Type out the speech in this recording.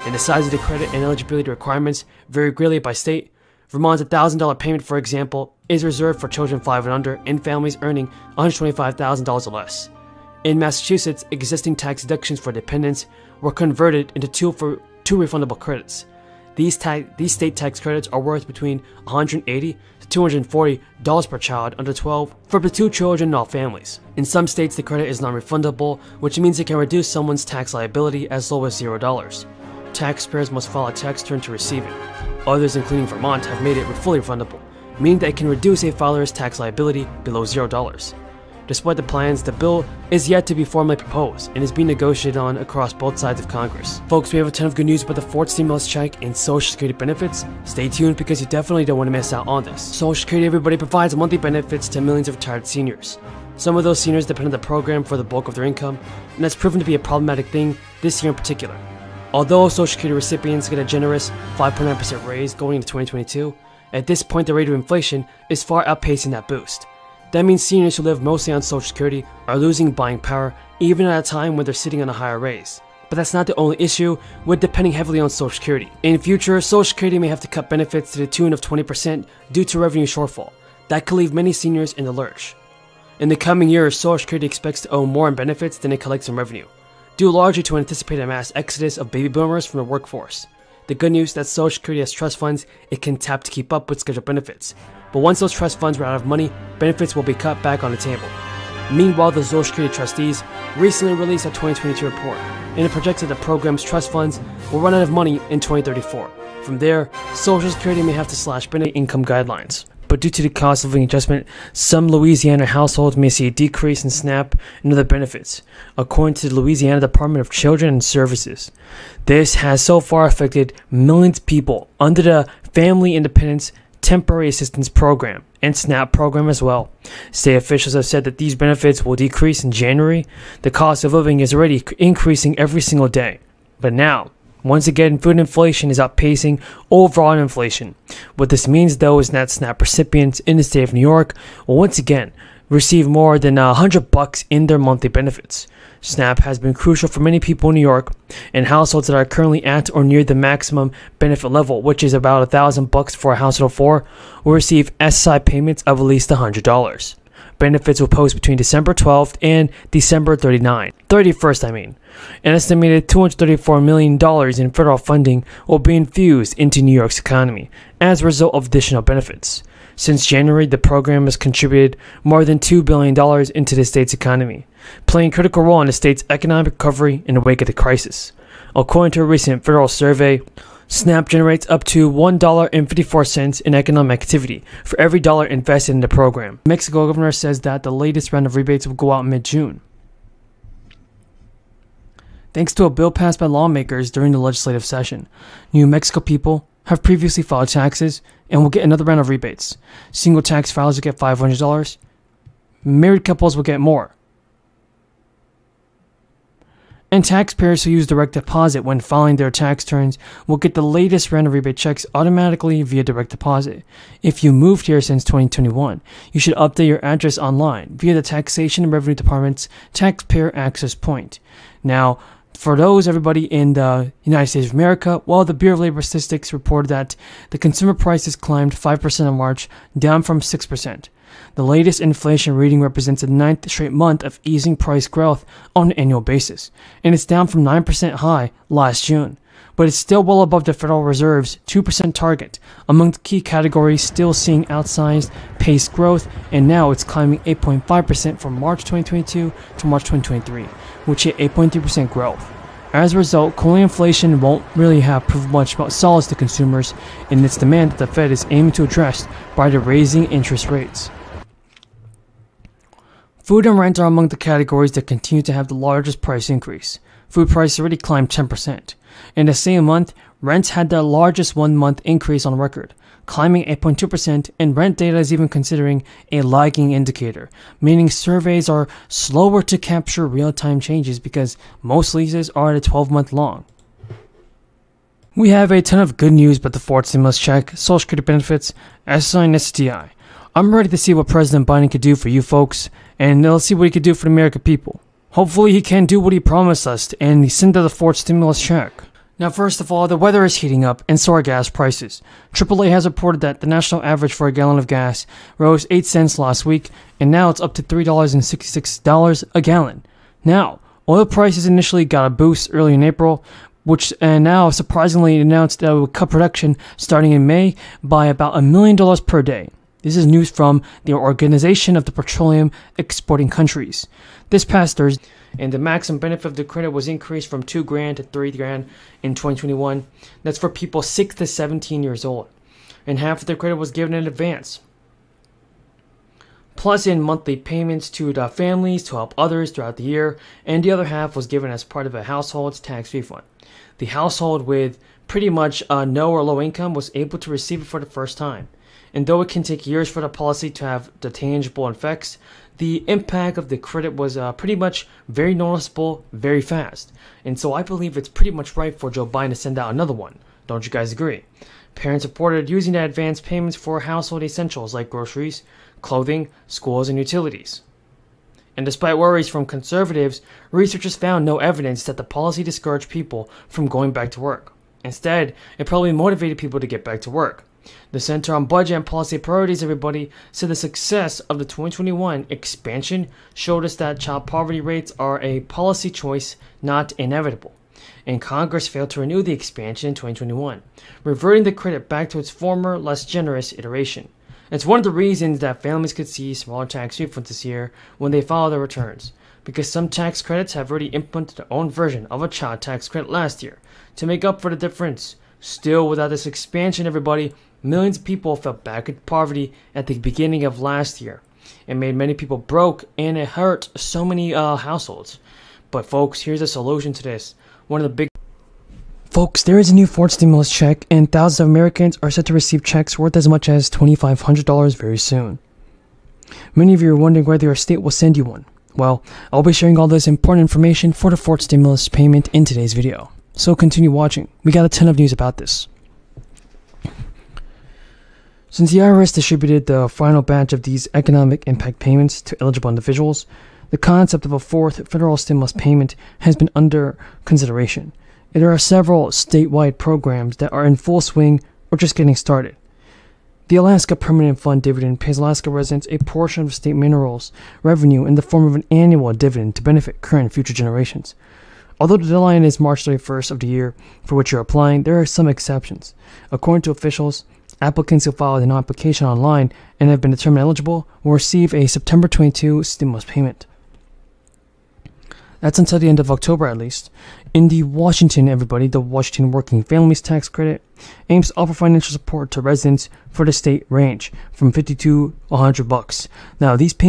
and the size of the credit and eligibility requirements vary greatly by state. Vermont's $1,000 payment, for example, is reserved for children 5 and under and families earning $125,000 or less. In Massachusetts, existing tax deductions for dependents were converted into two for two refundable credits. These, ta- these state tax credits are worth between $180 to $240 per child under 12 for the two children in all families. In some states, the credit is non-refundable, which means it can reduce someone's tax liability as low as $0. Taxpayers must file a tax return to receive it. Others, including Vermont, have made it fully refundable, meaning that it can reduce a filer's tax liability below $0. Despite the plans, the bill is yet to be formally proposed and is being negotiated on across both sides of Congress. Folks, we have a ton of good news about the fourth stimulus check and Social Security benefits. Stay tuned because you definitely don't want to miss out on this. Social Security, everybody, provides monthly benefits to millions of retired seniors. Some of those seniors depend on the program for the bulk of their income, and that's proven to be a problematic thing this year in particular. Although Social Security recipients get a generous 5.9% raise going into 2022, at this point the rate of inflation is far outpacing that boost. That means seniors who live mostly on Social Security are losing buying power even at a time when they're sitting on a higher raise. But that's not the only issue with depending heavily on Social Security. In future, Social Security may have to cut benefits to the tune of 20% due to revenue shortfall. That could leave many seniors in the lurch. In the coming years, Social Security expects to owe more in benefits than it collects in revenue, due largely to an anticipated mass exodus of baby boomers from the workforce. The good news is that Social Security has trust funds it can tap to keep up with scheduled benefits, but once those trust funds run out of money, benefits will be cut back on the table. Meanwhile, the Social Security trustees recently released a 2022 report, and it projects that the program's trust funds will run out of money in 2034. From there, Social Security may have to slash benefit income guidelines. But due to the cost of living adjustment, some Louisiana households may see a decrease in SNAP and other benefits, according to the Louisiana Department of Children and Services. This has so far affected millions of people under the Family Independence Temporary Assistance Program and SNAP program as well. State officials have said that these benefits will decrease in January. The cost of living is already increasing every single day. But now, once again, food inflation is outpacing overall inflation. What this means, though, is that SNAP recipients in the state of New York will once again receive more than a hundred bucks in their monthly benefits. SNAP has been crucial for many people in New York, and households that are currently at or near the maximum benefit level, which is about a thousand bucks for a household of four, will receive SSI payments of at least a hundred dollars. Benefits will post between December 12th and December 39th, 31st, I mean. An estimated $234 million in federal funding will be infused into New York's economy as a result of additional benefits. Since January, the program has contributed more than $2 billion into the state's economy, playing a critical role in the state's economic recovery in the wake of the crisis. According to a recent federal survey, SNAP generates up to $1.54 in economic activity for every dollar invested in the program. Mexico governor says that the latest round of rebates will go out mid June. Thanks to a bill passed by lawmakers during the legislative session, New Mexico people have previously filed taxes and will get another round of rebates. Single tax filers will get $500. Married couples will get more. And taxpayers who use direct deposit when filing their tax returns will get the latest of rebate checks automatically via direct deposit. If you moved here since 2021, you should update your address online via the Taxation and Revenue Department's Taxpayer Access Point. Now, for those everybody in the United States of America, well, the Bureau of Labor Statistics reported that the consumer prices climbed 5% in March, down from 6%. The latest inflation reading represents the ninth straight month of easing price growth on an annual basis, and it's down from 9% high last June. But it's still well above the Federal Reserve's 2% target, among the key categories still seeing outsized pace growth, and now it's climbing 8.5% from March 2022 to March 2023, which hit 8.3% growth. As a result, cooling inflation won't really have proved much solace to consumers in its demand that the Fed is aiming to address by the raising interest rates. Food and rent are among the categories that continue to have the largest price increase. Food prices already climbed 10%. In the same month, rents had the largest one month increase on record, climbing 8.2%, and rent data is even considering a lagging indicator, meaning surveys are slower to capture real time changes because most leases are at a 12 month long. We have a ton of good news about the fourth stimulus check, Social Security benefits, SSI and. I'm ready to see what President Biden could do for you folks, and let's see what he could do for the American people. Hopefully, he can do what he promised us and send out the fourth stimulus check. Now, first of all, the weather is heating up, and so are gas prices. AAA has reported that the national average for a gallon of gas rose 8 cents last week, and now it's up to $3.66 a gallon. Now, oil prices initially got a boost early in April, which and now surprisingly announced that it would cut production starting in May by about a million dollars per day. This is news from the Organization of the Petroleum Exporting Countries. This past Thursday, and the maximum benefit of the credit was increased from 2 grand to 3 grand in 2021. That's for people 6 to 17 years old. And half of the credit was given in advance. Plus in monthly payments to the families to help others throughout the year, and the other half was given as part of a household's tax refund. The household with pretty much uh, no or low income was able to receive it for the first time. And though it can take years for the policy to have the tangible effects, the impact of the credit was uh, pretty much very noticeable very fast. And so I believe it's pretty much right for Joe Biden to send out another one. Don't you guys agree? Parents reported using the advance payments for household essentials like groceries, clothing, schools, and utilities. And despite worries from conservatives, researchers found no evidence that the policy discouraged people from going back to work. Instead, it probably motivated people to get back to work. The Center on Budget and Policy Priorities, everybody, said the success of the 2021 expansion showed us that child poverty rates are a policy choice, not inevitable. And Congress failed to renew the expansion in 2021, reverting the credit back to its former, less generous iteration. It's one of the reasons that families could see smaller tax refunds this year when they file their returns, because some tax credits have already implemented their own version of a child tax credit last year to make up for the difference. Still, without this expansion, everybody, Millions of people fell back into poverty at the beginning of last year. It made many people broke and it hurt so many uh, households. But folks, here's a solution to this. One of the big Folks, there is a new fourth stimulus check, and thousands of Americans are set to receive checks worth as much as $2,500 very soon. Many of you are wondering whether your state will send you one. Well, I'll be sharing all this important information for the fourth stimulus payment in today's video. So continue watching. We got a ton of news about this. Since the IRS distributed the final batch of these economic impact payments to eligible individuals, the concept of a fourth federal stimulus payment has been under consideration. There are several statewide programs that are in full swing or just getting started. The Alaska Permanent Fund dividend pays Alaska residents a portion of state minerals revenue in the form of an annual dividend to benefit current and future generations. Although the deadline is March 31st of the year for which you're applying, there are some exceptions. According to officials, Applicants who filed an application online and have been determined eligible will receive a September 22 stimulus payment. That's until the end of October at least. In the Washington, everybody, the Washington Working Families Tax Credit aims to offer financial support to residents for the state range from 50 to 100 bucks. Now, these payments